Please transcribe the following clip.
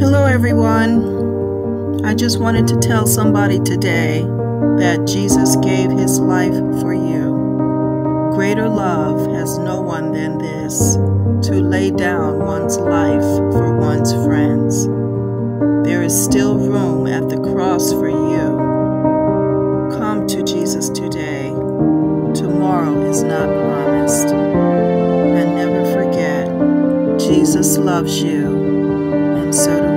Hello, everyone. I just wanted to tell somebody today that Jesus gave his life for you. Greater love has no one than this to lay down one's life for one's friends. There is still room at the cross for you. Come to Jesus today. Tomorrow is not promised. And never forget, Jesus loves you, and so